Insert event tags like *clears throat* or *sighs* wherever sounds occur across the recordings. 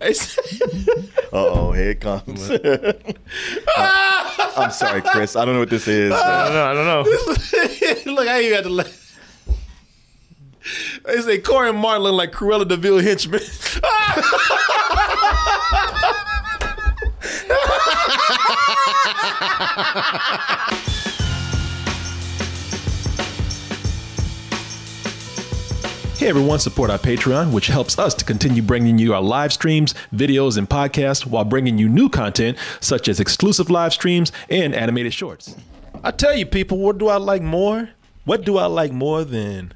I said, *laughs* Uh oh, here it comes. *laughs* I'm sorry, Chris. I don't know what this is. I don't know. I don't know. *laughs* Look, I even had to let. They say Korey and Martin look like Cruella de Vil henchmen. Hey everyone, support our Patreon, which helps us to continue bringing you our live streams, videos, and podcasts while bringing you new content such as exclusive live streams and animated shorts. I tell you, people, what do I like more? What do I like more than,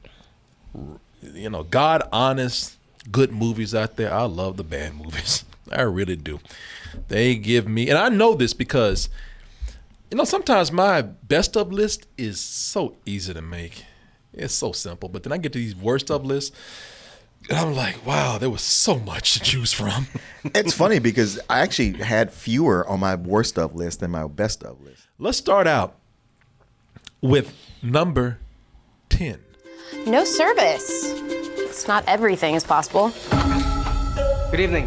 you know, God honest, good movies out there? I love the bad movies. *laughs* I really do. They give me, and I know this because, you know, sometimes my best of list is so easy to make. It's so simple. But then I get to these worst of lists, and I'm like, wow, there was so much to choose from. *laughs* It's funny because I actually had fewer on my worst of list than my best of list. Let's start out with number 10. No service. It's not everything is possible. Good evening.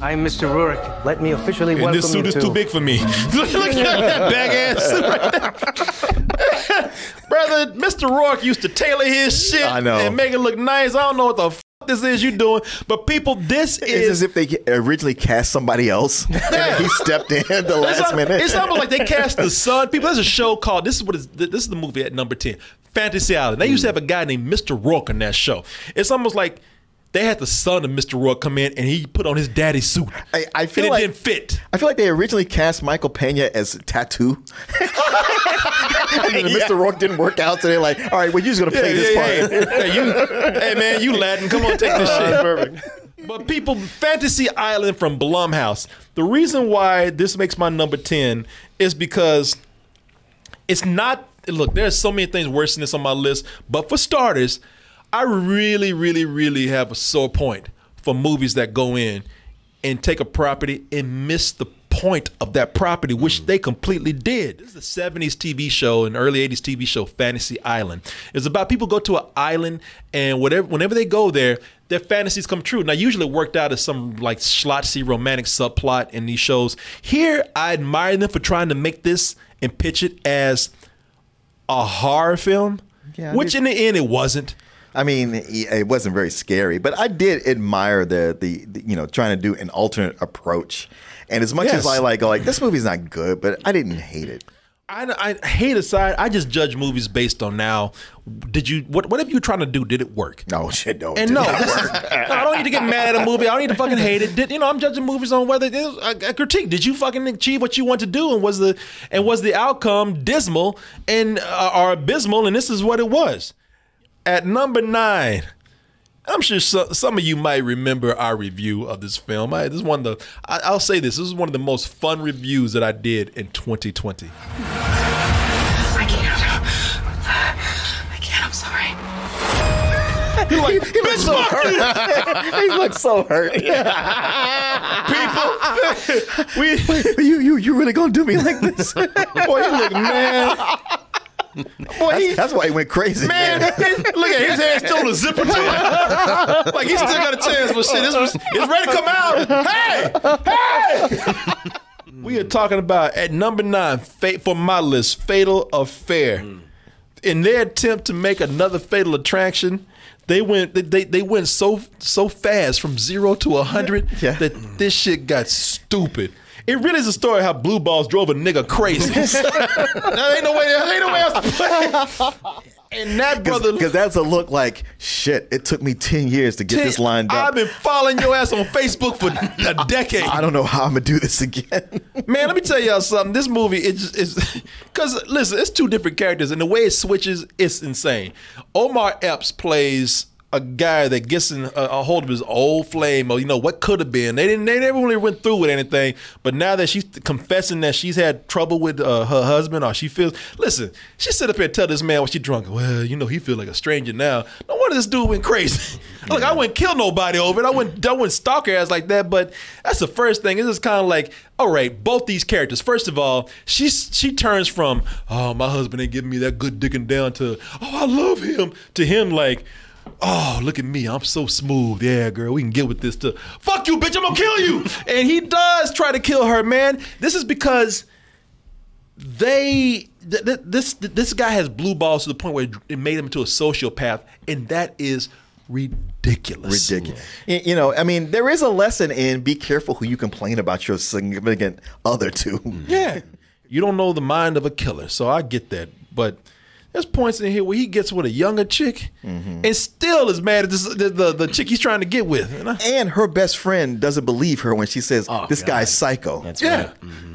I'm Mr. Roarke. Let me officially And welcome this suit you is to. too big for me. *laughs* Look at that bag ass suit right there. *laughs* Brother, Mr. Roarke used to tailor his shit I know. and make it look nice. I don't know what the f- this is you doing, but people, this It's is as if they originally cast somebody else and he stepped in at the last minute. it's almost like they cast the son. People, there's a show called this is what is this is the movie at number ten, Fantasy Island. They used to have a guy named Mr. Roarke on that show. It's almost like they had the son of Mr. Roarke come in and he put on his daddy's suit. I, I feel and it like didn't fit. I feel like they originally cast Michael Pena as Tattoo. *laughs* and then *laughs* Mr. Roarke didn't work out, so they're like, all right, well, you're just going to play this part. *laughs* Hey, you, hey, man, you Latin, come on, take this shit. Perfect. But people, Fantasy Island from Blumhouse. The reason why this makes my number ten is because it's not. Look, there's so many things worse than this on my list. But for starters, I really, really, really have a sore point for movies that go in and take a property and miss the point of that property, which they completely did. This is the 70s TV show and early 80s TV show, Fantasy Island. It's about people go to an island and whatever whenever they go there, their fantasies come true. Now, usually it worked out as some like schlotzy romantic subplot in these shows. Here, I admire them for trying to make this and pitch it as a horror film, Yeah, which in the end it wasn't. I mean, it wasn't very scary, but I did admire the, the, the you know trying to do an alternate approach. And as much Yes. as I like, like this movie's not good, but I didn't hate it. I, I hate aside. I just judge movies based on now. Did you what What whatever you're trying to do? Did it work? No shit, no. And no, this *laughs* no, I don't need to get mad at a movie. I don't need to fucking hate it. Did, you know, I'm judging movies on whether it is a, a critique. Did you fucking achieve what you want to do, and was the and was the outcome dismal and uh, or abysmal? And this is what it was. At number nine, I'm sure so, some of you might remember our review of this film. I, this is one of the. I, I'll say this. This is one of the most fun reviews that I did in 2020. I can't. I can't. I'm sorry. You're like, bitch, fuck you. he looks so hurt. *laughs* people. we, *laughs* you, you, you really gonna do me like this? *laughs* boy, you look mad. Boy, he, That's, that's why he went crazy, man, man. look at his hair still on a zipper to it. *laughs* like he still got a chance, but shit, this was it's ready to come out. Hey, hey. *laughs* we are talking about at number nine, fate for my list, Fatal Affair. Mm. In their attempt to make another Fatal Attraction, they went they, they, they went so so fast from zero to a hundred Yeah. that this shit got stupid. It really is a story how Blue Balls drove a nigga crazy. *laughs* there ain't no way, there ain't no way else to play. *laughs* And that brother, Because that's a look like shit. It took me ten years to get this lined up. I've been following your ass on Facebook for a decade. I don't know how I'm gonna do this again. *laughs* Man, let me tell y'all something. This movie is is because listen, it's two different characters, and the way it switches, it's insane. Omar Epps plays a guy that gets in a, a hold of his old flame, or you know what could have been. They didn't. They never really went through with anything, but now that she's confessing that she's had trouble with uh, her husband, or she feels. Listen, she sit up here and tell this man when she drunk. Well, you know he feel like a stranger now. No wonder this dude went crazy. *laughs* Look, I wouldn't kill nobody over it. I wouldn't. I wouldn't stalk her ass like that. But that's the first thing. It's just kind of like, all right, both these characters. First of all, she's she turns from, oh, my husband ain't giving me that good dicking down to, oh, I love him, to him like, oh, look at me, I'm so smooth. Yeah, girl, we can get with this too. Fuck you, bitch, I'm gonna kill you. *laughs* and he does try to kill her, man. This is because they th- th- this this guy has blue balls to the point where it made him into a sociopath, and that is ridiculous. Ridiculous. You know, I mean, there is a lesson in be careful who you complain about your significant other to. *laughs* Yeah. You don't know the mind of a killer, so I get that. But there's points in here where he gets with a younger chick mm-hmm. and still is mad at this, the, the the chick he's trying to get with. And I- And her best friend doesn't believe her when she says, Oh, "This God. guy's psycho." That's yeah. right. Mm-hmm.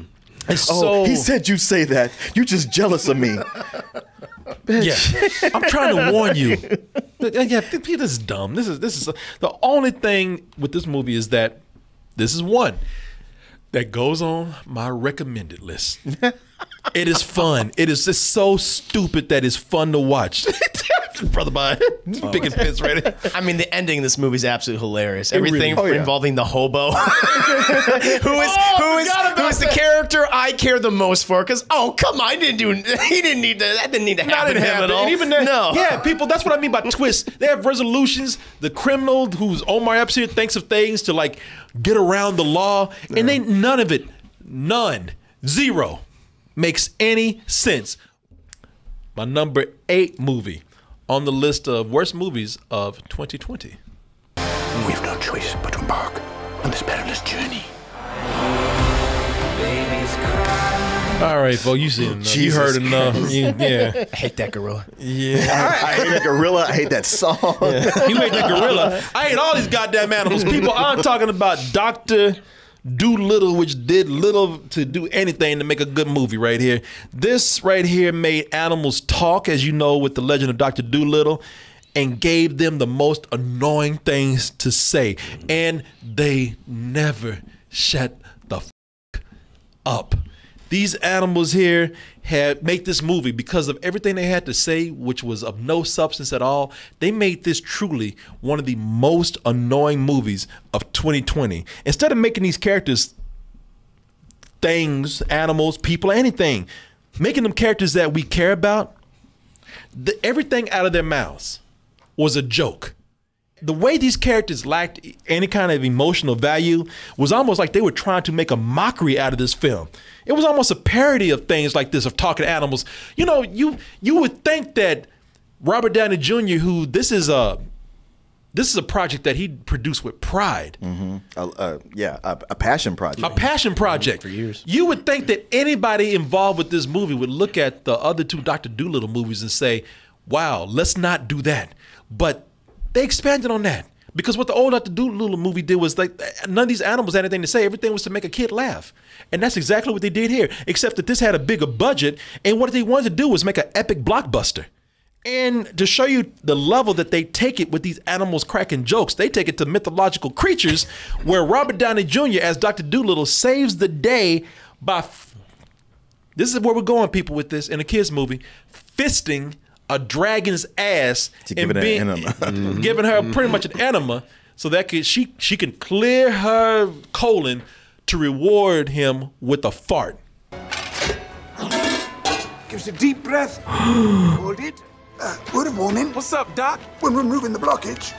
And oh, so he said you say that. You're just jealous of me. Yeah, I'm trying to warn you. *laughs* Yeah, th- this is dumb. This is this is the only thing with this movie is that this is one that goes on my recommended list. *laughs* it is fun. It is just so stupid that it's fun to watch. *laughs* Brother Brian, oh, picking fits right. I mean, the ending of this movie is absolutely hilarious. Everything really- oh, yeah. involving the hobo, *laughs* who is oh, who is who is the that. character I care the most for? Because oh come on, I didn't do *laughs* he didn't need to that didn't need to happen to him at all. And even that, no, yeah, people. That's what I mean by twists. They have resolutions. The criminal who's Omar Epps here thinks of things to like get around the law, and they none of it, none, zero, makes any sense. My number eight movie on the list of worst movies of 2020. We've no choice but to embark on this perilous journey. All right, folks, you seen enough. You Jesus heard enough. You- yeah, *laughs* I hate that gorilla. yeah. *laughs* I hate that gorilla. I hate that song. *laughs* You hate that gorilla. I hate all these goddamn animals. People, I'm talking about Doctor Dolittle, which did little to do anything to make a good movie right here. This right here made animals talk, as you know, with the legend of Doctor Dolittle, and gave them the most annoying things to say, and they never shut the f- up. These animals here had make this movie because of everything they had to say, which was of no substance at all. They made this truly one of the most annoying movies of 2020. Instead of making these characters things, animals, people, anything, making them characters that we care about, the, everything out of their mouths was a joke the way these characters lacked any kind of emotional value was almost like they were trying to make a mockery out of this film. It was almost a parody of things like this of talking animals. You know, you you would think that Robert Downey Jr., who this is a this is a project that he produced with pride, Uh, uh, yeah, a, a passion project. a passion project for years. You would think that anybody involved with this movie would look at the other two Doctor Dolittle movies and say, "Wow, let's not do that." But they expanded on that because what the old Doctor Dolittle movie did was like none of these animals had anything to say. Everything was to make a kid laugh, and that's exactly what they did here. Except that this had a bigger budget, and what they wanted to do was make an epic blockbuster. And to show you the level that they take it with these animals cracking jokes, they take it to mythological creatures, where Robert Downey Jr. as Doctor Dolittle saves the day by. F- this is where we're going, people, with this in a kids movie, fisting a dragon's ass To give and it an being- enema. *laughs* giving her pretty much an enema, so that could, she she can clear her colon to reward him with a fart. Gives a deep breath. *gasps* Hold it. Uh, good morning. What's up, Doc? We're removing the blockage.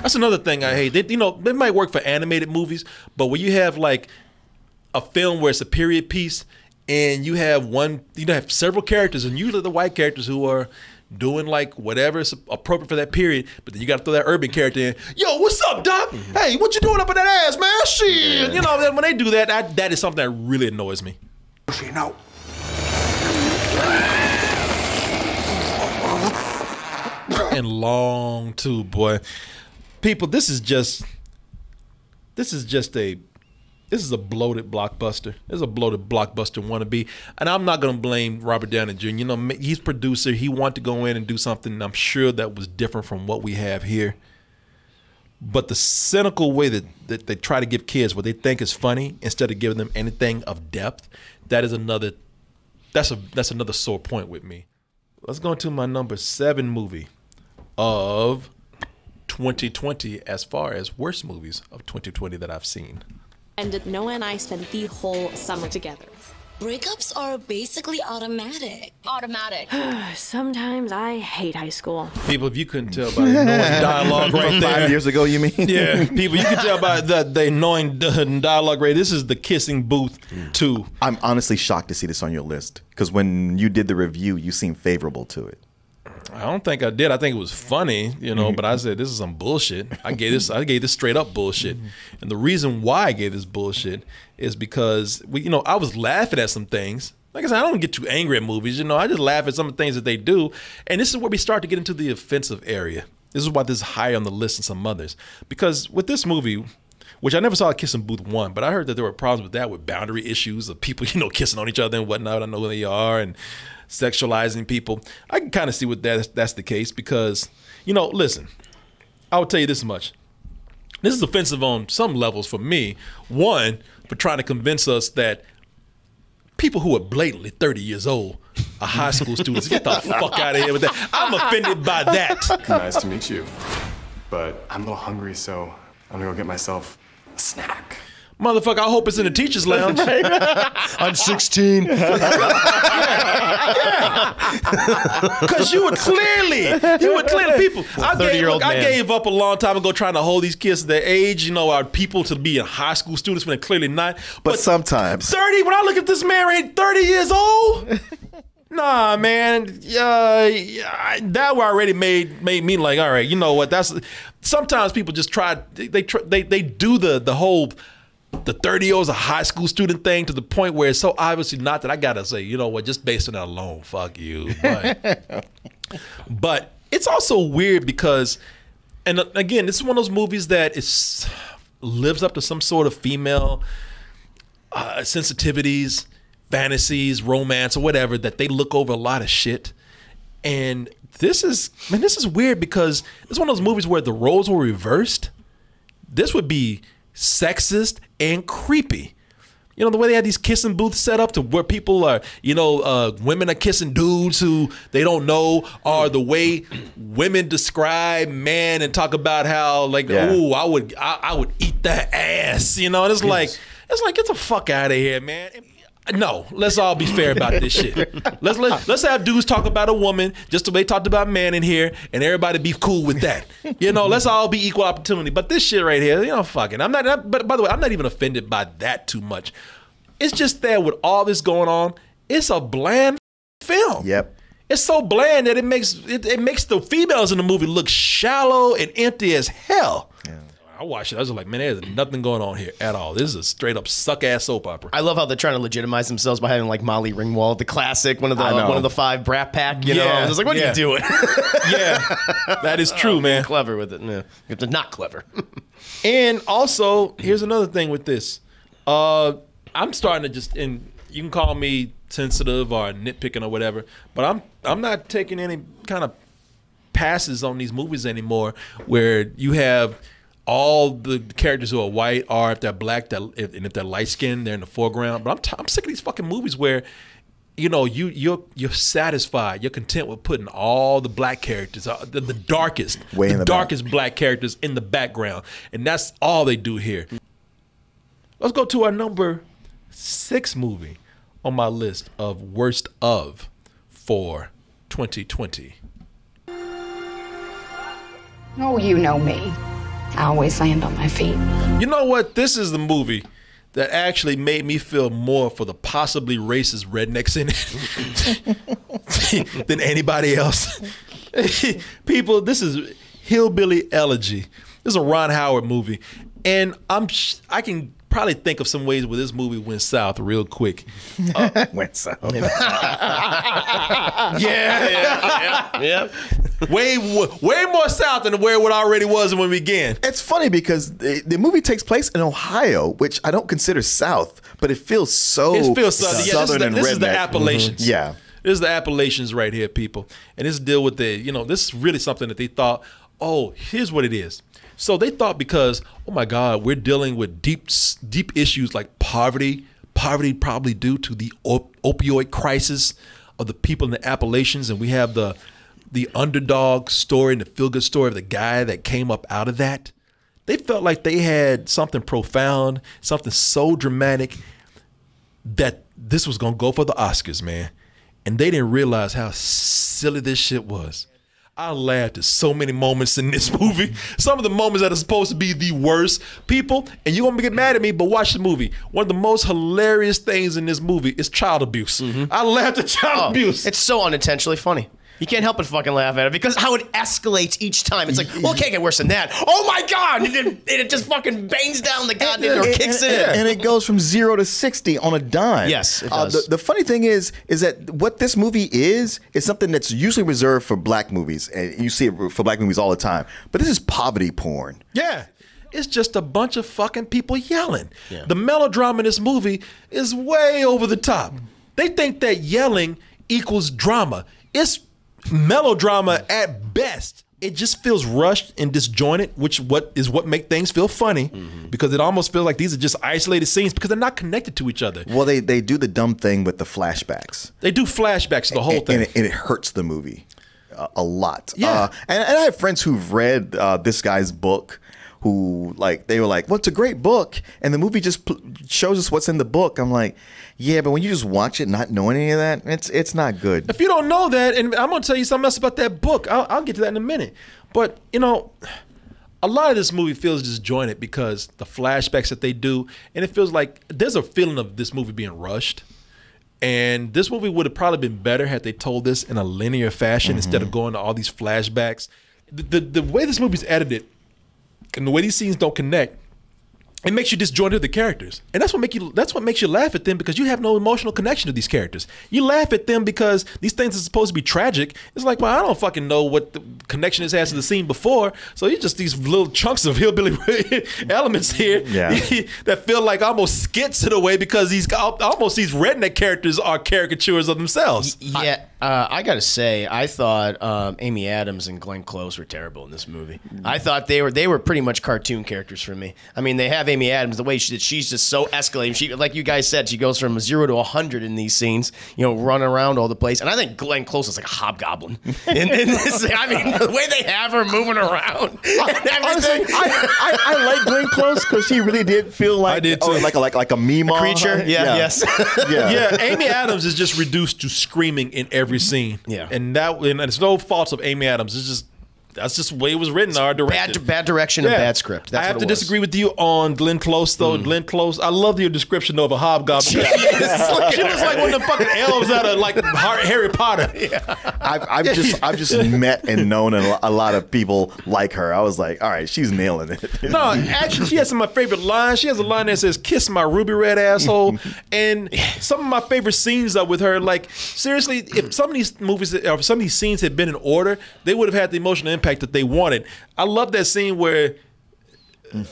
That's another thing I hate. They, you know, it might work for animated movies, but when you have like a film where it's a period piece and you have one, you know, have several characters, and usually the white characters who are doing like whatever is appropriate for that period, but then you got to throw that urban character in. Yo, what's up, Doc? Mm-hmm. Hey, what you doing up in that ass, man? Shit, you know, when they do that, I, that is something that really annoys me. See, now. and long too, boy. People, this is just this is just a this is a bloated blockbuster. This is a bloated blockbuster wannabe, and I'm not gonna blame Robert Downey Jr. You know, he's producer. He wanted to go in and do something. I'm sure that was different from what we have here. But the cynical way that, that they try to give kids what they think is funny instead of giving them anything of depth, that is another that's a that's another sore point with me. Let's go into my number seven movie of 2020 as far as worst movies of 2020 that I've seen. And Noah and I spent the whole summer together. breakups are basically automatic. Automatic. *sighs* Sometimes I hate high school. People, if you couldn't tell by the annoying *laughs* dialogue right there. five years ago, you mean? Yeah, *laughs* people, you can tell by the, the annoying dialogue right. This is the kissing booth mm. too. I'm honestly shocked to see this on your list because when you did the review, you seemed favorable to it. I don't think I did. I think it was funny, you know, but I said this is some bullshit. I gave this I gave this straight up bullshit. And the reason why I gave this bullshit is because we you know, I was laughing at some things. Like I said, I don't get too angry at movies, you know. I just laugh at some of the things that they do. And this is where we start to get into the offensive area. This is why this is high on the list than some others. Because with this movie, which I never saw Kissing Booth one, but I heard that there were problems with that with boundary issues of people, *laughs* you know, kissing on each other and whatnot. I know who they are and sexualizing people. I can kind of see what that that's the case because, you know, listen, I will tell you this much. This is offensive on some levels for me. One, for trying to convince us that people who are blatantly 30 years old are high school students. Get the fuck out of here with that. I'm offended by that. *laughs* nice to meet you. But I'm a little hungry, so I'm gonna go get myself a snack. Motherfucker, I hope it's in the teacher's lounge. *laughs* *laughs* I'm 16. *laughs* Because you were clearly, you were clearly people. I gave, 30-year-old look, I gave up a long time ago trying to hold these kids their age. You know, our people to be in high school students when they're clearly not. But sometimes. 30, when I look at this man, ain't 30 years old. Nah, man. Yeah, yeah, that were already made made me like, all right, you know what? That's sometimes people just try they they they, they do the the whole the 30 year olds a high school student thing to the point where it's so obviously not that I gotta say, you know what, just based on that alone, fuck you. But *laughs* but it's also weird because and again, this is one of those movies that is lives up to some sort of female uh, sensitivities, fantasies, romance, or whatever that they look over a lot of shit. And this is man, this is weird because it's one of those movies where the roles were reversed. This would be sexist and creepy. You know the way they had these kissing booths set up to where people are, you know, uh, women are kissing dudes who they don't know, or the way women describe men and talk about how like, Yeah. oh, I would, I, I would eat that ass. You know, and it's like, it's like, get the fuck out of here, man. No, let's all be fair about this shit. Let's let, let's have dudes talk about a woman just the way they talked about man in here, and everybody be cool with that. You know, let's all be equal opportunity. But this shit right here, you know, fucking. I'm not. I'm- but by the way, I'm not even offended by that too much. It's just that with all this going on, it's a bland film. Yep. It's so bland that it makes it, it makes the females in the movie look shallow and empty as hell. I watched it. I was like, man, there's nothing going on here at all. This is a straight up suck ass soap opera. I love how they're trying to legitimize themselves by having like Molly Ringwald, the classic, one of the one of the five Brat Pack. You know, Yeah, I was like, what yeah. are you doing? *laughs* yeah, that is true, man. clever with it. No, it's not clever. *laughs* And also, here's another thing with this. Uh, I'm starting to just, and you can call me sensitive or nitpicking or whatever, but I'm I'm not taking any kind of passes on these movies anymore where you have all the characters who are white are if they're black that if, and if they're light skinned they're in the foreground. But I'm, t- I'm sick of these fucking movies where you know you you're you're satisfied you're content with putting all the black characters uh, the, the darkest Way the, the darkest black characters in the background. And that's all they do here. Let's go to our number six movie on my list of worst of for 2020 Oh, you know me. I always land on my feet. You know what? This is the movie that actually made me feel more for the possibly racist rednecks in it *laughs* than anybody else. *laughs* People, this is Hillbilly Elegy. This is a Ron Howard movie, and I'm I can probably think of some ways where this movie went south real quick. *laughs* Went south. *laughs* yeah, yeah, yeah. Way, way more south than where it already was when we began. It's funny because the, the movie takes place in Ohio, which I don't consider South, but it feels so It feels southern. Yeah, this is southern the, this is the redneck. Appalachians. Mhm. Yeah. This is the Appalachians right here, people. And this deal with the, you know, this is really something that they thought, oh, here's what it is. So they thought because, oh my God, we're dealing with deep, deep issues like poverty, poverty probably due to the op- opioid crisis of the people in the Appalachians, and we have the the underdog story and the feel good story of the guy that came up out of that. They felt like they had something profound, something so dramatic that this was gonna go for the Oscars, man, and they didn't realize how silly this shit was. I laughed at so many moments in this *laughs* movie. Some of the moments that are supposed to be the worst. People, and you're gonna get mad at me, but watch the movie. One of the most hilarious things in this movie is child abuse. Mm-hmm. I laughed at child Oh, abuse. It's so unintentionally funny. You can't help but fucking laugh at it because how it escalates each time. It's like, well, it can't get worse than that. Oh my god! And it, and it just fucking bangs down the goddamn or And- kicks and, it in. and it goes from zero to sixty on a dime. Yes, it Uh, the, the funny thing is, is that what this movie is is something that's usually reserved for black movies, and you see it for black movies all the time. But this is poverty porn. Yeah. It's just a bunch of fucking people yelling. Yeah. The melodrama in this movie is way over the top. They think that yelling equals drama. It's melodrama at best. It just feels rushed and disjointed, which what is what make things feel funny because it almost feels like these are just isolated scenes because they're not connected to each other. Well, they they do the dumb thing with the flashbacks. They do flashbacks to the whole and, thing. and it, and it hurts the movie a, a lot. Yeah. Uh, and, and I have friends who've read uh, this guy's book. Who like they were like, "Well, it's a great book," and the movie just shows us what's in the book. I'm like, "Yeah, but when you just watch it, not knowing any of that, it's it's not good." If you don't know that, and I'm gonna tell you something else about that book, I'll, I'll get to that in a minute. But you know, a lot of this movie feels disjointed because the flashbacks that they do, and it feels like there's a feeling of this movie being rushed. And this movie would have probably been better had they told this in a linear fashion instead of mm-hmm. going to all these flashbacks. The, the the way this movie's edited and the way these scenes don't connect, it makes you disjointed with the characters, and that's what make you that's what makes you laugh at them because you have no emotional connection to these characters. You laugh at them because these things are supposed to be tragic. It's like, well, I don't fucking know what the connection this has to the scene before, so you just these little chunks of *laughs* hillbilly *laughs* elements here Yeah. *laughs* that feel like almost skits in a way because these almost these redneck characters are caricatures of themselves. Yeah, uh, I gotta say, I thought um, Amy Adams and Glenn Close were terrible in this movie. I thought they were they were pretty much cartoon characters for me. I mean, they have Amy Adams the way she, she's just so escalating. She like you guys said, she goes from zero to hundred in these scenes. You know, running around all the place. And I think Glenn Close is like a hobgoblin *laughs* in, in this. I mean, the way they have her moving around *laughs* and Honestly. I, I, I like Glenn Close because she really did feel like did oh, like a, like like a meme creature. Yeah, yes. *laughs* yeah. yeah, Amy Adams is just reduced to screaming in every Mm-hmm. scene. Yeah. and that and it's no fault of Amy Adams. It's just that's just the way it was written. Our direction. Bad, bad direction and bad script. That's I have to was. disagree with you on Glenn Close though. Hmm. Glenn Close, I love your description of a hobgoblin. *laughs* she *laughs* looks like one of the fucking elves out of like Harry Potter. *laughs* I've, I've just I've just met and known a a lot of people like her. I was like, all right, she's nailing it. No, actually, she has some of my favorite lines. She has a line that says "Kiss my ruby red asshole," and some of my favorite scenes are with her. Like seriously, if some of these movies or some of these scenes had been in order, they would have had the emotional impact that they wanted. I love that scene where.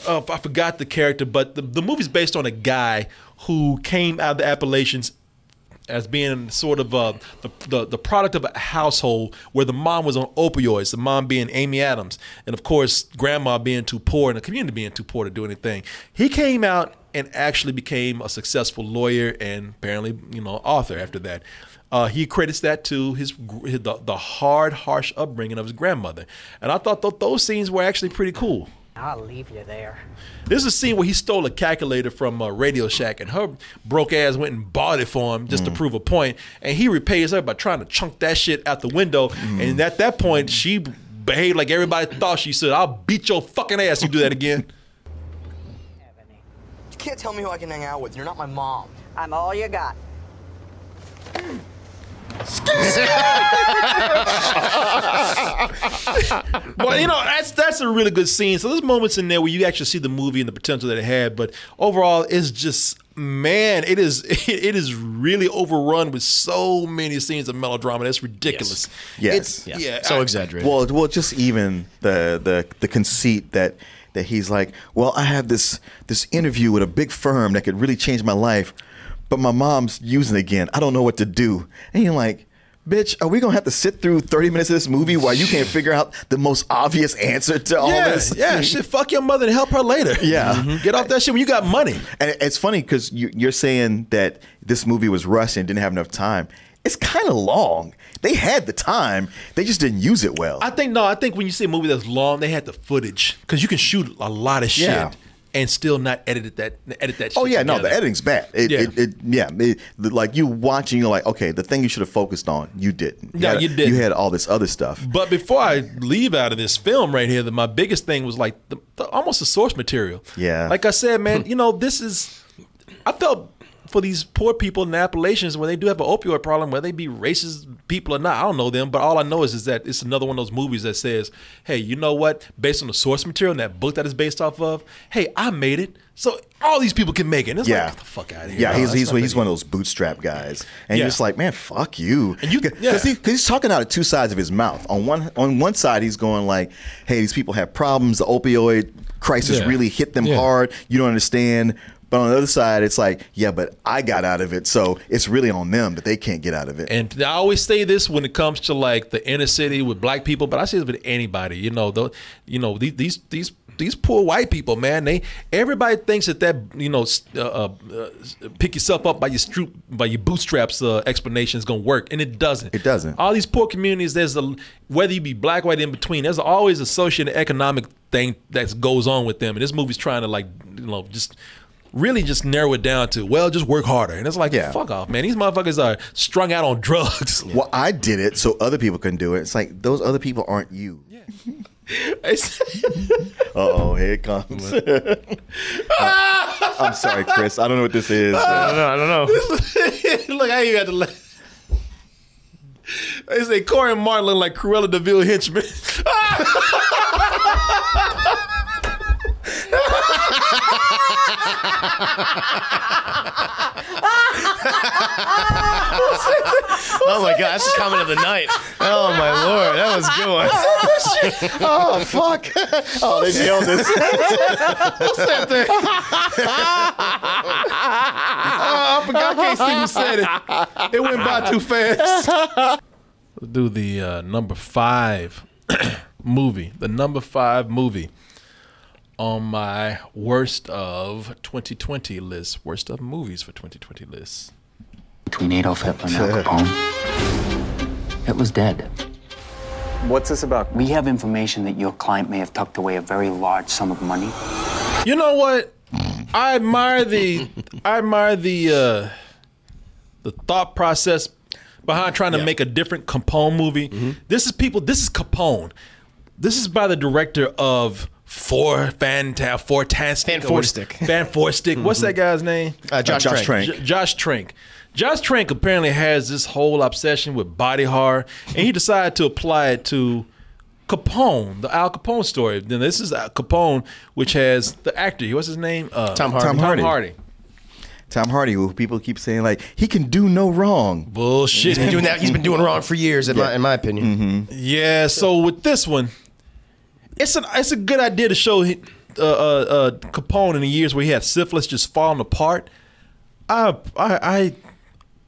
Uh, I forgot the character, but the, the movie's based on a guy who came out of the Appalachians as being sort of uh, the, the the product of a household where the mom was on opioids, the mom being Amy Adams, and of course grandma being too poor and the community being too poor to do anything. He came out and actually became a successful lawyer and apparently you know author after that. Uh, he credits that to his, his the, the hard, harsh upbringing of his grandmother, and I thought th- those scenes were actually pretty cool. I'll leave you there. This is a scene where he stole a calculator from uh, Radio Shack, and her broke ass went and bought it for him just to prove a point, and he repays her by trying to chunk that shit out the window. And at that point, she behaved like everybody thought she should. I'll beat your fucking ass. You do that again. You can't tell me who I can hang out with. You're not my mom. I'm all you got. Well, you know that's that's a really good scene. So there's moments in there where you actually see the movie and the potential that it had, but overall, it's just man, it is *laughs* it is really overrun with so many scenes of melodrama. That's ridiculous. Yes. It's, yeah, So I- exaggerated. Well, well, just even the the the conceit that that he's like, well, I have this this interview with a big firm that could really change my life, but my mom's using it again. I don't know what to do. And you're like. Bitch, are we gonna have to sit through 30 minutes of this movie while you can't figure out the most obvious answer to all yeah, this? yeah, *laughs* shit. Fuck your mother and help her later. Yeah. Mm-hmm. get off that shit when you got money. And it's funny because you, you're saying that this movie was rushed and didn't have enough time. It's kind of long. They had the time, they just didn't use it well. I think no. I think when you see a movie that's long, they had the footage because you can shoot a lot of shit. Yeah. And still not edited that edit that. Oh yeah, no, the editing's bad. It, Yeah. it, it yeah, it, like you watching, you're like, okay, the thing you should have focused on, you didn't. No, had, you didn't. You had all this other stuff. But before I leave out of this film right here, the, my biggest thing was like the, the, almost the source material. Yeah. Like I said, man, you know, this is. I felt for these poor people in the Appalachians when they do have an opioid problem, whether they be racist people or not, I don't know them, but all I know is is that it's another one of those movies that says, "Hey, you know what? Based on the source material and that book that it's based off of, hey, I made it, so all these people can make it." And it's Yeah. like, get the fuck out of here. Yeah, he's he's he's one of those bootstrap guys, and Yeah. you're just like, man, fuck you. And you- because yeah. he, 'cause he's talking out of two sides of his mouth. On one on one side, he's going like, hey, these people have problems. The opioid crisis Yeah. really hit them Yeah. hard. You don't understand. But on the other side, it's like, yeah, but I got out of it, so it's really on them that they can't get out of it. And I always say this when it comes to like the inner city with black people, but I say this with anybody. You know, though, you know these these these these poor white people, man. They everybody thinks that that you know uh, uh, uh, pick yourself up by your stroop, by your bootstraps uh, explanation is gonna work, and it doesn't. It doesn't. All these poor communities, there's a whether you be black, white, in between. There's always a social and economic thing that goes on with them, and this movie's trying to like you know just. Really, just narrow it down to well, just work harder, and it's like, Yeah. fuck off, man. These motherfuckers are strung out on *laughs* drugs. Well, I did it so other people can do it. It's like those other people aren't you. *laughs* *laughs* Uh oh, here it comes. I'm sorry, Chris. I don't know what this is. I don't know. I don't know. look, I ain't got to let. They say Korey and Martin look like Cruella de Vil henchmen. Oh my god, that's the comment of the night. Oh my lord, that was a good one. oh fuck! Oh, they nailed this. What's that thing? oh, I forgot. I can't see who said it. It went by too fast. Let's do the uh, number five *clears throat* movie. The number five movie on my worst of 2020 list. Worst of movies for 2020 list. Between Adolf Hitler and Al Capone, Hitler's dead. What's this about? We have information that your client may have tucked away a very large sum of money. You know what? I admire the I admire the uh the thought process behind trying to make a different Capone movie. This is people this is Capone. This is by the director of Four Fanta Four Tastic. Fanforstic. Fanforstic. What's that guy's name? Uh, Josh Josh Trank. Trank. J- Josh Trank. Josh Trank apparently has this whole obsession with body horror, and he decided to apply it to Capone, the Al Capone story. Then this is Al Capone, which has the actor. What's his name? Uh, Tom Hardy. Tom Hardy. Tom Hardy. Tom Hardy, who people keep saying like he can do no wrong. Bullshit. He's been doing that. He's been doing wrong for years, in my in my opinion. Yeah. So with this one, it's an it's a good idea to show uh, uh, uh, Capone in the years where he had syphilis just falling apart. I I I,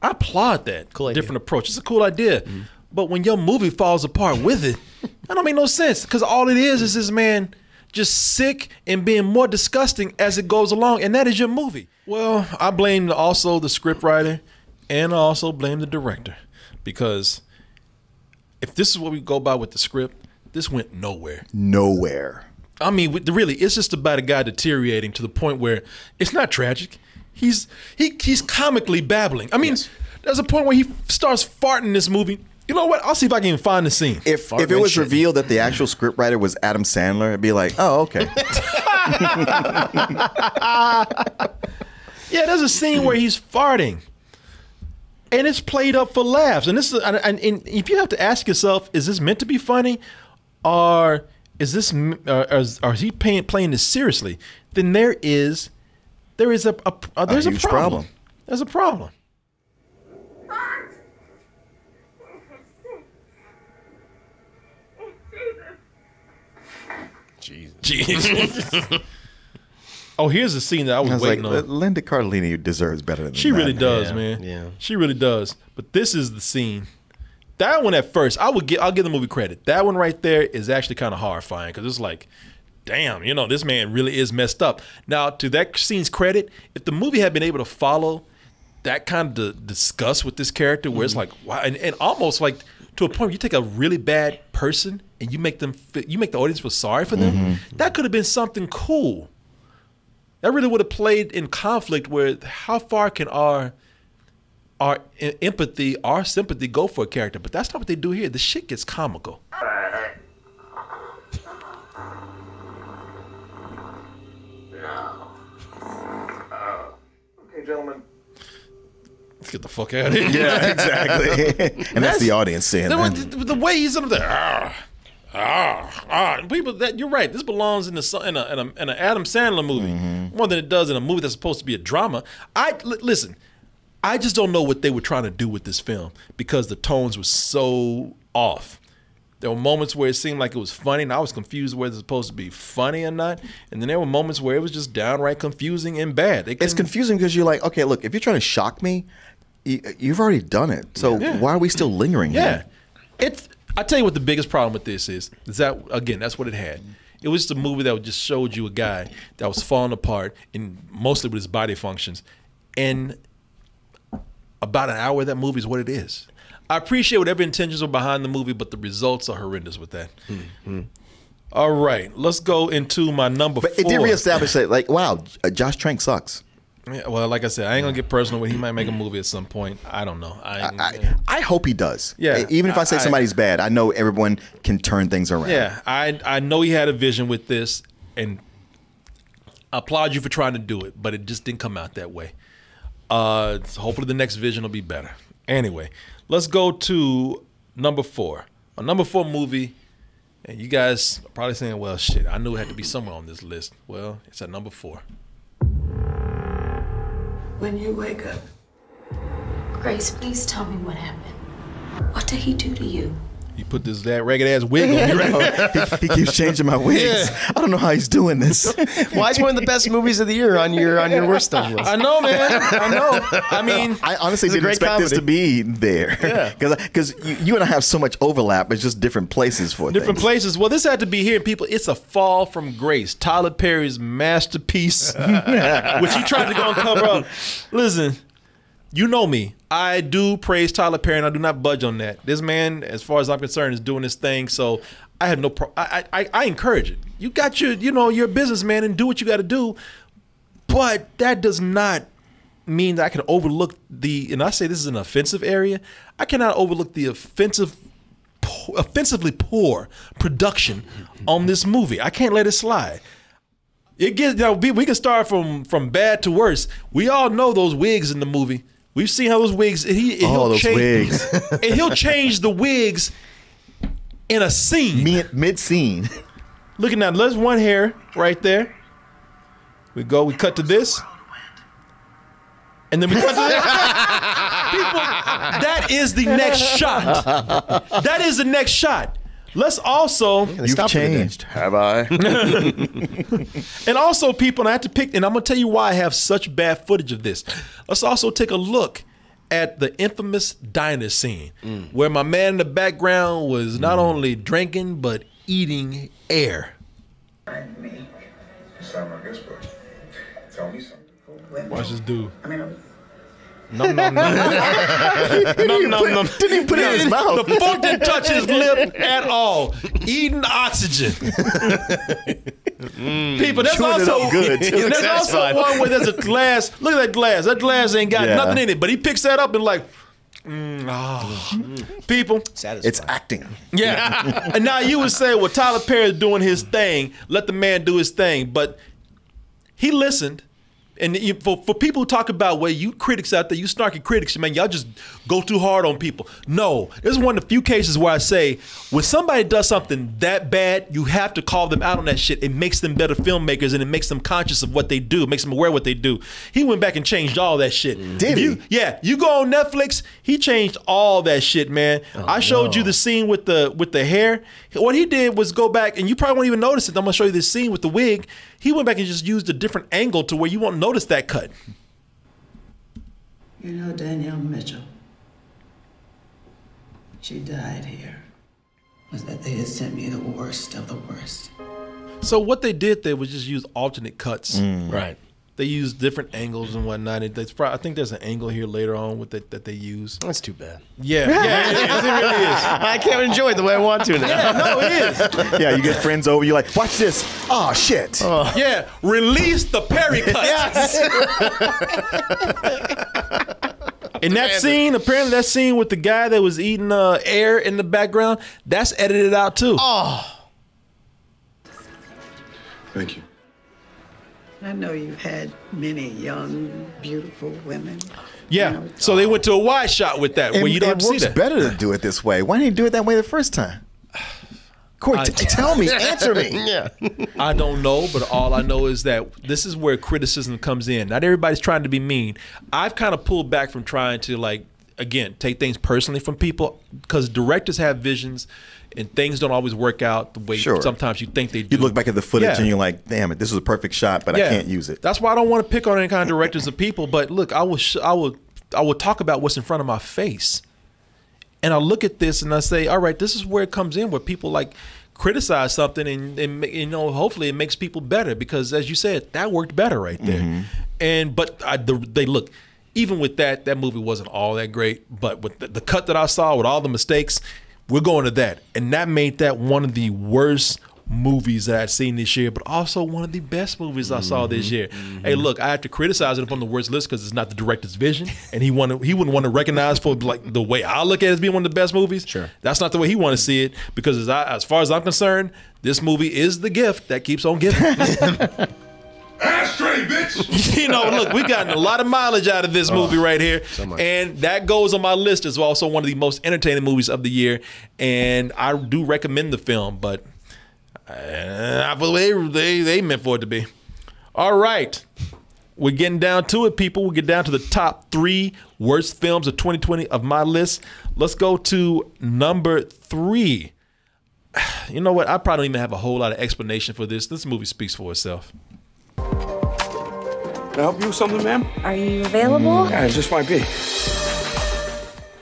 I applaud that Cool different approach. It's a cool idea. But when your movie falls apart with it, *laughs* that don't make no sense. Because all it is is this man just sick and being more disgusting as it goes along, and that is your movie. Well, I blame also the scriptwriter, and I also blame the director, because if this is what we go by with the script, this went nowhere. Nowhere. I mean, really, it's just about a guy deteriorating to the point where it's not tragic. He's he he's comically babbling. I mean, there's a point where he starts farting in this movie. You know what? I'll see if I can even find the scene. If Fart if it was shit. revealed that the actual scriptwriter was Adam Sandler, it'd be like, oh okay. *laughs* Yeah, there's a scene where he's farting, and it's played up for laughs. And this is, and, and, and if you have to ask yourself, is this meant to be funny, or is this, m- or, or is, is he paying, playing this seriously? Then there is, there is a, a, a there's a, huge problem. problem. There's a problem. Jesus. *laughs* oh, here's the scene that I was, I was like, waiting on. Linda Cardellini deserves better than She that. She really does, Yeah, man. yeah. She really does. But this is the scene. That one at first, I would get. I'll give the movie credit. That one right there is actually kind of horrifying because it's like, damn, you know, this man really is messed up. Now, to that scene's credit, if the movie had been able to follow that kind of disgust with this character, where it's mm-hmm. like, wow, and, and almost like to a point where you take a really bad person and you make them, fi- you make the audience feel sorry for them. Mm-hmm. That could have been something cool. That really would have played in conflict with how far can our our empathy, our sympathy go for a character. But that's not what they do here. The shit gets comical. Okay, gentlemen. Let's get the fuck out of here. Yeah, exactly. *laughs* and that's the audience saying the, that. the, the way he's up there, ah, ah, ah. People, that you're right. This belongs in the in a in, a, in an Adam Sandler movie Mm-hmm. more than it does in a movie that's supposed to be a drama. I listen. I just don't know what they were trying to do with this film because the tones were so off. There were moments where it seemed like it was funny, and I was confused whether it's supposed to be funny or not. And then there were moments where it was just downright confusing and bad. It's confusing because you're like, okay, look, if you're trying to shock me, you, you've already done it. So Yeah. why are we still lingering Yeah. here? It's I tell you what the biggest problem with this is. Is that again, that's what it had. It was just a movie that just showed you a guy that was falling apart in mostly with his body functions. And about an hour of that movie is what it is. I appreciate whatever intentions were behind the movie, but the results are horrendous with that. All right, let's go into my number But four. it did reestablish that, like, wow, uh, Josh Trank sucks. Yeah, well, like I said, I ain't gonna get personal with. He might make a movie at some point. I don't know. I, I, I hope he does. Yeah, Even if I say I- somebody's bad, I know everyone can turn things around. Yeah, I I know he had a vision with this, and I applaud you for trying to do it, but it just didn't come out that way. Uh, hopefully the next vision will be better. Anyway, let's go to number four. A number four movie, and you guys are probably saying, "Well, shit, I knew it had to be somewhere on this list." Well, it's at number four. When you wake up, Grace, please tell me what happened. What did he do to you? You put this that ragged ass wig on you *laughs* right he, he keeps changing my wigs. I don't know how he's doing this. *laughs* Why is one of the best movies of the year on your on your worst of list? I know, man. I know. I mean, *laughs* I honestly didn't great expect this to be there. Yeah. Because you, you and I have so much overlap. It's just different places for different things. places. Well, this had to be here, and people. It's a fall from grace. Tyler Perry's masterpiece, which he tried to go and cover up. Listen, you know me. I do praise Tyler Perry, and I do not budge on that. This man, as far as I'm concerned, is doing his thing. So I have no. Pro- I, I I encourage it. You got your, you know, you're a businessman and do what you got to do. But that does not mean that I can overlook the. And I say this is an offensive area. I cannot overlook the offensive offensively poor production on this movie. I can't let it slide. It gets know, we, we can start from from bad to worse. We all know those wigs in the movie. We've seen how those wigs. He, and Oh, he'll those change, wigs. *laughs* and he'll change the wigs in a scene. Mid mid scene. Looking at there's one hair right there. We go. We cut to this. And then we cut to this. *laughs* People, that is the next shot. That is the next shot. Let's also You've changed. Have I? *laughs* *laughs* and also, people, and I have to pick, and I'm gonna tell you why I have such bad footage of this. Let's also take a look at the infamous diner scene mm. where my man in the background was not mm. only drinking but eating air. Tell me something. Watch this dude. I mean, I'm- Num num num. num num num. Didn't even put it in his mouth. The fork didn't touch his lip at all. Eating oxygen. People, that's Chewing also good, too. There's also Satisfied. one where there's a glass. Look at that glass. That glass ain't got Yeah. nothing in it, but he picks that up and like. Mm, ah. People, it's acting. yeah. *laughs* and now you would say, well, Tyler Perry is doing his thing. Let the man do his thing. But he listened. And you, for, for people who talk about, well, you critics out there, you snarky critics, man, y'all just go too hard on people. No, this is one of the few cases where I say, when somebody does something that bad, you have to call them out on that shit. It makes them better filmmakers and it makes them conscious of what they do, it makes them aware of what they do. He went back and changed all that shit. Mm. Did If he? you- yeah, you go on Netflix. He changed all that shit, man. Oh, I showed you the scene with the with the hair. What he did was go back, and you probably won't even notice it. I'm gonna show you this scene with the wig. He went back and just used a different angle to where you won't notice that cut. You know Danielle Mitchell. She died here. Was that they had sent me the worst of the worst. So what they did there was just use alternate cuts. Mm. Right. They use different angles and whatnot. It, that's probably, I think there's an angle here later on with it that they use. That's too bad. Yeah, *laughs* yeah, it, is. it really is. I can't enjoy it the way I want to now. Yeah, no, it is. yeah, you get friends over. You're like, watch this. Oh shit. Yeah, release the Perry cut. In *laughs* that scene, apparently that scene with the guy that was eating uh, air in the background, that's edited out too. Oh, Thank you. I know you've had many young, beautiful women. yeah. So they went to a wide shot with that, It, where you don't it see works that. better to do it this way. Why didn't you do it that way the first time? Korey, I- t- tell me, *laughs* answer me. yeah. I don't know, but all I know is that this is where criticism comes in. Not everybody's trying to be mean. I've kind of pulled back from trying to like again take things personally from people because directors have visions and things don't always work out the way Sure. sometimes you think they do. You look back at the footage Yeah. and you're like, damn it, this was a perfect shot, but I can't use it. That's why I don't want to pick on any kind of directors or people. But look, I will, sh- I will, I will talk about what's in front of my face, and I look at this and I say, all right, this is where it comes in, where people like criticize something, and, and you know, hopefully it makes people better because, as you said, that worked better right there. Mm-hmm. And but I, the, they look. Even with that, that movie wasn't all that great. But with the, the cut that I saw, with all the mistakes, we're going to that, and that made that one of the worst movies that I'd seen this year, but also one of the best movies I saw this year. Mm-hmm. Hey, look, I have to criticize it up on the worst list because it's not the director's vision, and he wanted he wouldn't want to recognize for like the way I look at it as being one of the best movies. Sure, that's not the way he want to see it because as, I, as far as I'm concerned, this movie is the gift that keeps on giving. *laughs* Ashtray, bitch. *laughs* you know, look, we've gotten a lot of mileage out of this movie right here. And that goes on my list as well. also one of the most entertaining movies of the year. And I do recommend the film, but uh, I believe they, they meant for it to be. All right. We're getting down to it, people. We get down to the top three worst films of 2020 of my list. Let's go to number three. *sighs* You know what? I probably don't even have a whole lot of explanation for this. This movie speaks for itself. Can I help you with something, ma'am? Are you available? Yeah, it just might be.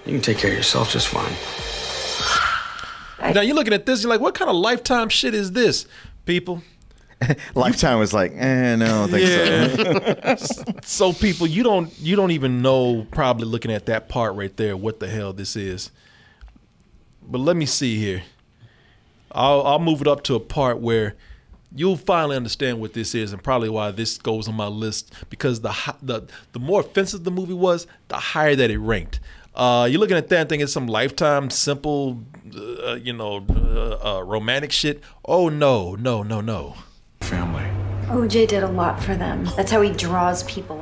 You can take care of yourself just fine. Now you're looking at this, you're like, what kind of lifetime shit is this, people? *laughs* Lifetime was like, eh, no, I don't think so. *laughs* So people, you don't you don't even know probably looking at that part right there what the hell this is. But let me see here. I'll I'll move it up to a part where you'll finally understand what this is and probably why this goes on my list because the the the more offensive the movie was, the higher that it ranked. Uh, you're looking at that and thinking it's some lifetime simple, uh, you know, uh, uh, romantic shit. Oh no, no, no, no. Family. OJ did a lot for them. That's how he draws people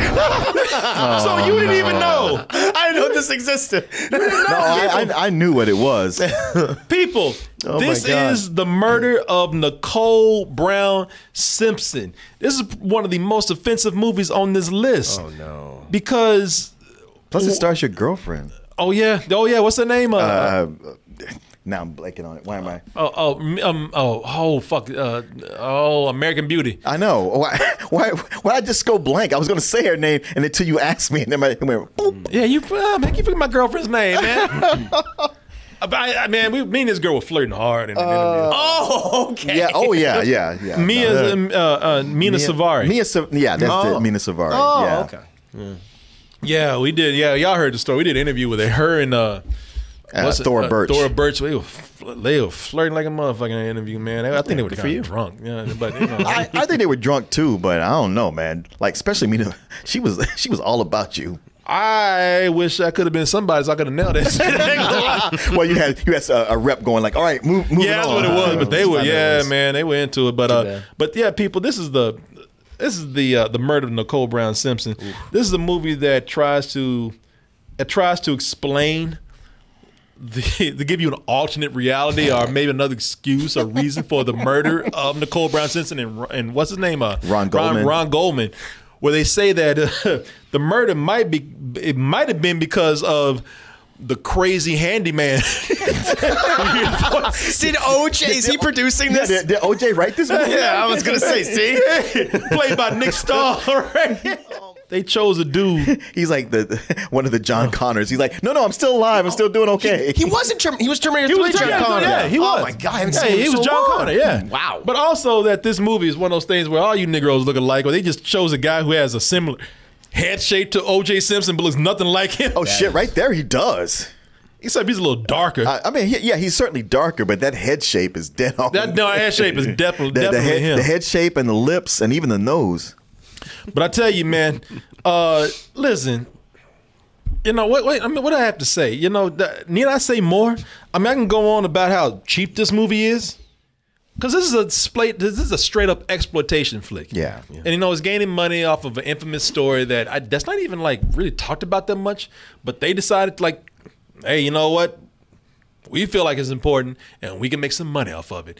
in. *laughs* so you didn't even know. I didn't know this existed. No, I, I, I knew what it was. *laughs* People, Oh this is the murder of Nicole Brown Simpson. This is one of the most offensive movies on this list. Oh no! Because Plus, it stars your girlfriend. oh yeah, oh yeah, what's her name? Uh, Uh, now I'm blanking on it. Why am I? oh oh um oh oh fuck uh, oh American Beauty. I know. *laughs* Why? Why? Why I just go blank? I was going to say her name, and until you asked me, and then my, it went. boop. Yeah, you uh, man, you forget my girlfriend's name, man. *laughs* I, I, man, we, me and this girl were flirting hard in the interview. Oh, okay. Yeah. Oh yeah. Yeah. Yeah. Mia, No. uh, uh, Mena Mia- Suvari. Mia. Sa- yeah. That's Oh. it. Mena Suvari. Oh, yeah. okay. Yeah, we did. Yeah, y'all heard the story. We did an interview with her. Her and uh, Uh, what's it? Thora Birch. Thora Birch. They were, they were flirting like a motherfucker in the interview, man. I think they were kind of drunk. Yeah, but you know, *laughs* I, I think they were drunk too, but I don't know, man. Like especially me, *laughs* she was *laughs* she was all about you. I wish I could have been somebody so I could have nailed it. well, you had you had a, a rep going like, all right, move, move. yeah, that's what it was. But they were, yeah, man, they were into it. But uh, but yeah, people, this is the this is the uh, the murder of Nicole Brown Simpson. This is a movie that tries to it tries to explain. The, to give you an alternate reality or *laughs* maybe another excuse or reason for the murder of Nicole Brown Simpson and, and what's his name? Uh, Ron Goldman. Ron, Goldman, where they say that uh, *laughs* the murder might be it might have been because of the crazy handyman. *laughs* Did OJ, is he producing Yeah, this? did, did OJ write this movie? Yeah, I was gonna say, see? played by Nick Stahl. Right? They chose a dude. *laughs* He's like the *laughs* one of the John Connors. He's like, no, no, I'm still alive. I'm still doing okay. He wasn't. Term- he was Terminator He Three. was John Terminator Connor. yeah, he was. oh was. my god, I haven't Yeah, seen him he was so John long. Connor. Yeah, Wow. But also that this movie is one of those things where all you Negroes look alike, or they just chose a guy who has a similar head shape to O.J. Simpson, but looks nothing like him. Oh shit! Right there, he does. Except he's a little darker. I, I mean, he, yeah, he's certainly darker, but that head shape is dead on. That- no, head shape is *laughs* definitely- the, the definitely head, him. The head shape and the lips and even the nose. But I tell you, man, uh, listen. You know what? Wait, I mean, what I have to say? You know, th- need I say more? I mean, I can go on about how cheap this movie is, because this is a split. This is a straight up exploitation flick. Yeah. And you know, it's gaining money off of an infamous story that I, that's not even like really talked about that much. But they decided like, hey, you know what? We feel like it's important, and we can make some money off of it.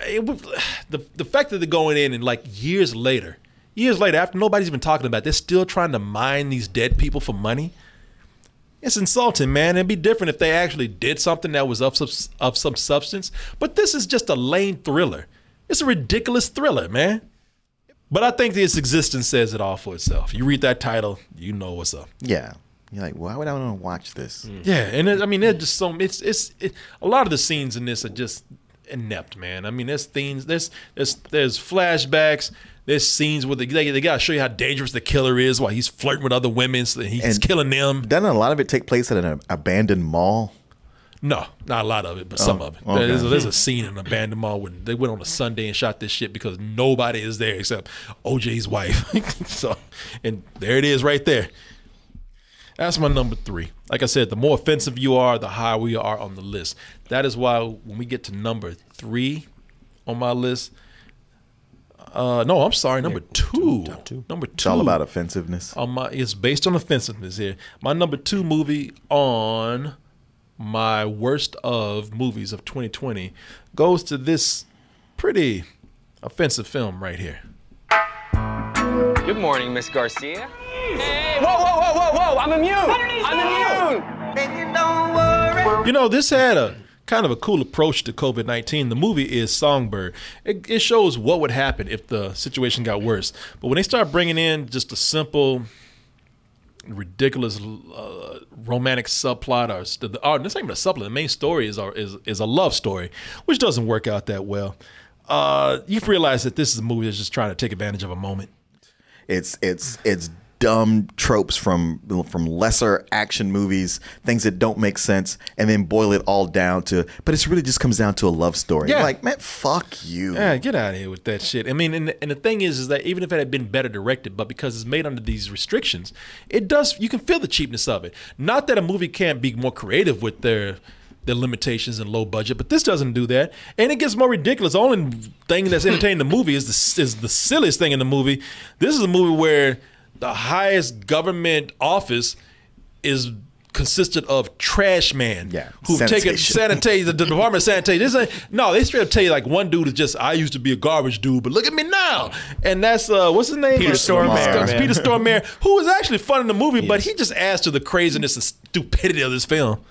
It *sighs* the the fact that they're going in and like years later, years later, after nobody's even talking about, it, they're still trying to mine these dead people for money. It's insulting, man. It'd be different if they actually did something that was of, subs- of some substance. But this is just a lame thriller. It's a ridiculous thriller, man. But I think its existence says it all for itself. You read that title, you know what's up. Yeah. You're like, why would I want to watch this? Mm. Yeah, and it, I mean, they're just so it's it's it, a lot of the scenes in this are just inept, man. I mean, there's scenes, there's there's there's flashbacks, there's scenes where they they, they gotta show you how dangerous the killer is while he's flirting with other women, so he's And- killing them. Doesn't a lot of it take place at an abandoned mall? No, not a lot of it, but some Oh, of it. okay. There's, a, there's a scene in an abandoned mall when they went on a Sunday and shot this shit because nobody is there except OJ's wife. *laughs* so, and there it is right there. That's my number three. Like I said, the more offensive you are, the higher we are on the list. That is why when we get to number three on my list, uh, no, I'm sorry, number two. Number two. It's all about offensiveness. On my, it's based on offensiveness here. My number two movie on my worst of movies of 2020 goes to this pretty offensive film right here. Good morning, Miss Garcia. Hey, whoa, whoa, whoa, whoa, whoa! I'm immune. I'm immune. You know, this had a kind of a cool approach to COVID 19. The movie is Songbird. It, it shows what would happen if the situation got worse. But when they start bringing in just a simple, ridiculous uh, romantic subplot, or, the, or this ain't even a subplot, the main story is, is, is a love story, which doesn't work out that well. Uh, you've realized that this is a movie that's just trying to take advantage of a moment. It's it's it's dumb tropes from from lesser action movies, things that don't make sense, and then boil it all down to. But it's really just comes down to a love story. Yeah. Like man, fuck you. Yeah, get out of here with that shit. I mean, and, and the thing is, is that even if it had been better directed, but because it's made under these restrictions, it does. You can feel the cheapness of it. Not that a movie can't be more creative with their their limitations and low budget, but this doesn't do that, and it gets more ridiculous. The only thing that's entertaining the movie is the is the silliest thing in the movie. This is a movie where the highest government office is consisted of trash man Yeah, who've taken sanitation. sanitation the, the *laughs* department of sanitation. This ain't, no they straight up tell you like one dude is just i used to be a garbage dude but look at me now. And that's uh what's his name? Peter Stormare, peter stormare. *laughs* Who was actually fun in the movie but he just adds to the craziness and stupidity of this film.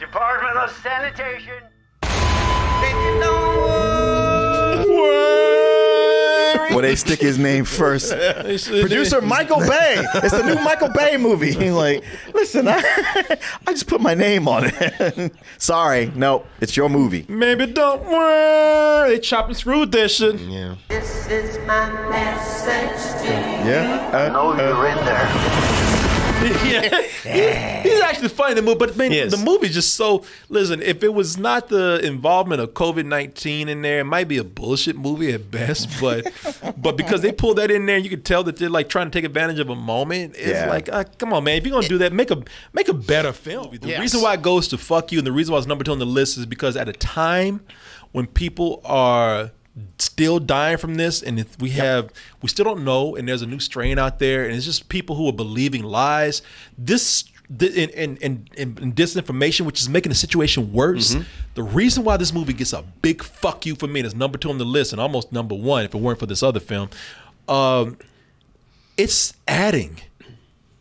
Department of Sanitation. Where they stick his name first. *laughs* Producer Michael Bay. It's the new Michael Bay movie. He's *laughs* like, listen, I, *laughs* I just put my name on it. Sorry, no, it's your movie. maybe don't worry they chop and screw this shit Yeah. This is my message to you. Yeah, uh, I know you're in there. *laughs* yeah. He- he's actually funny in the movie, but man, He the movie's just so. Listen, if it was not the involvement of COVID nineteen in there, it might be a bullshit movie at best. *laughs* But but because they pulled that in there, you could tell that they're like trying to take advantage of a moment. It's Yeah. like, uh, come on, man, if you're gonna do that, make a make a better film. The Yes. reason why it goes to fuck you, and the reason why it's number two on the list is because at a time when people are still dying from this and if we have we still don't know and there's a new strain out there and it's just people who are believing lies. This th- and, and, and, and disinformation which is making the situation worse the reason why this movie gets a big fuck you for me and it's number two on the list and almost number one if it weren't for this other film um, it's adding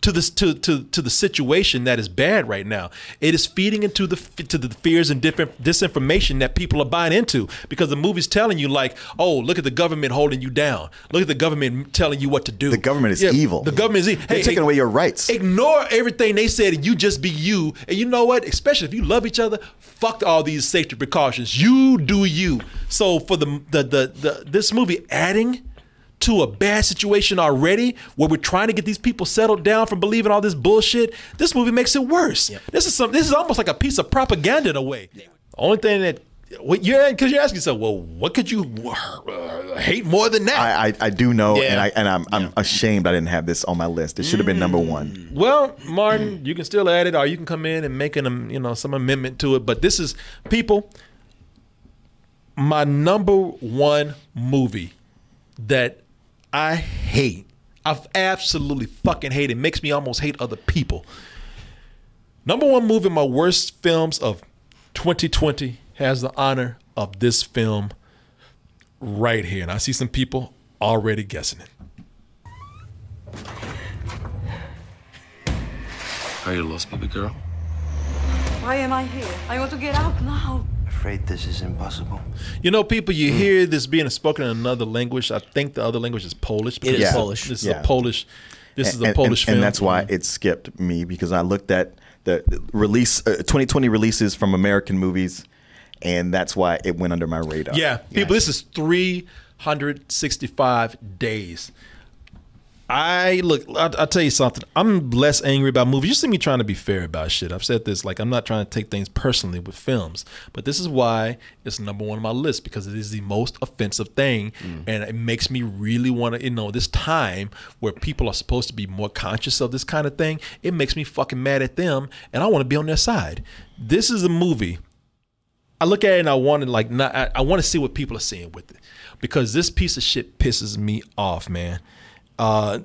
to this to, to to the situation that is bad right now. It is feeding into the to the fears and different disinformation that people are buying into because the movie's telling you like, oh, look at the government holding you down. Look at the government telling you what to do. The government is evil. The government is evil. They're taking away your rights. Ignore everything they said and you just be you. And you know what? Especially if you love each other, fuck all these safety precautions. You do you. So for the the the, the this movie adding to a bad situation already where we're trying to get these people settled down from believing all this bullshit, this movie makes it worse. This is some this is almost like a piece of propaganda in a way. Only thing that what you're because you're asking yourself, well, what could you uh, hate more than that? I, I, I do know, Yeah. and I and I'm I'm ashamed I didn't have this on my list. It should have been number one. Well, Martin, *clears throat* you can still add it, or you can come in and make an, um, you know, some amendment to it. But this is people. My number one movie that I hate, I've absolutely fucking hate. It makes me almost hate other people. Number one movie, in my worst films of 2020 has the honor of this film right here, and I see some people already guessing it. Are you lost, baby girl? Why am I here? I want to get out now. Afraid this is impossible. You know, people, you hear this being spoken in another language. I think the other language is Polish. It is because Polish. This is Yeah. a Polish. This is a And- Polish and, film, and that's why it skipped me because I looked at the release uh, 2020 releases from American movies, and that's why it went under my radar. Yeah, people, this is 365 days. I look. I, I'll tell you something. I'm less angry about movies. You see me trying to be fair about shit. I've said this. Like I'm not trying to take things personally with films, but this is why it's number one on my list because it is the most offensive thing, mm. and it makes me really want to. You know, this time where people are supposed to be more conscious of this kind of thing, it makes me fucking mad at them, and I want to be on their side. This is a movie I look at it and I want to like not I, I want to see what people are seeing with it because this piece of shit pisses me off, man. Uh,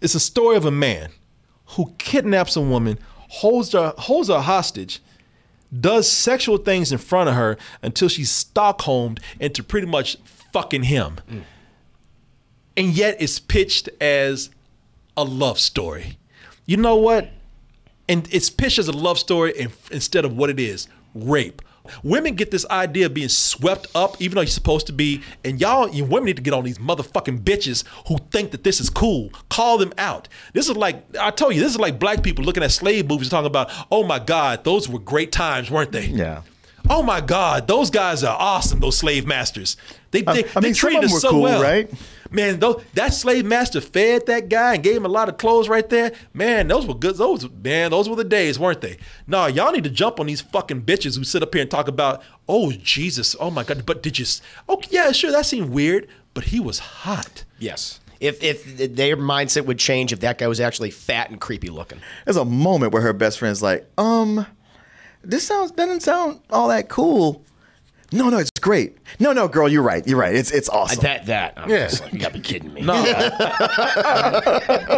it's a story of a man who kidnaps a woman, holds her holds her hostage, does sexual things in front of her until she's Stockholmed into pretty much fucking him, and yet it's pitched as a love story. You know what? and it's pitched as a love story in, instead of what it is rape women get this idea of being swept up even though you're supposed to be. And y'all you women need to get on these motherfucking bitches who think that this is cool. Call them out. This is like i told you this is like black people looking at slave movies talking about oh my god those were great times weren't they? Yeah. oh my god those guys are awesome those slave masters. They, uh, they, I mean, treated us so cool, well. right? Man, though that slave master fed that guy and gave him a lot of clothes right there. Man, those were good. Those man, those were the days, weren't they? No, y'all need to jump on these fucking bitches who sit up here and talk about, oh Jesus, oh my God. But did you? s- Oh yeah, sure, that seemed weird, but he was hot. Yes. If if their mindset would change if that guy was actually fat and creepy looking. There's a moment where her best friend's like, um, this sounds doesn't sound all that cool. No, no, it's great. No, no, girl, you're right. You're right. It's it's uh, awesome. That that I'm Yeah. just like, you gotta be kidding me. *laughs* No.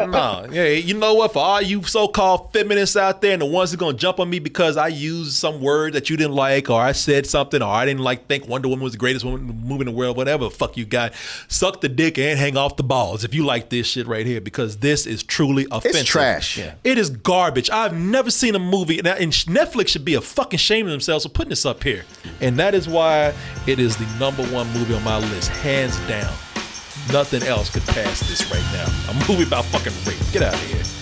no, yeah, you know what? For all you so-called feminists out there, and the ones that gonna jump on me because I used some word that you didn't like, or I said something, or I didn't like think Wonder Woman was the greatest woman movie in the world, whatever. Fuck you, guy. Suck the dick and hang off the balls if you like this shit right here, because this is truly offensive. It's trash. Yeah. It is garbage. I've never seen a movie, and and Netflix should be a fucking shame of themselves for putting this up here, and that is why it is the number one movie on my list, hands down. Nothing else could pass this right now. A movie about fucking rape. Get out of here.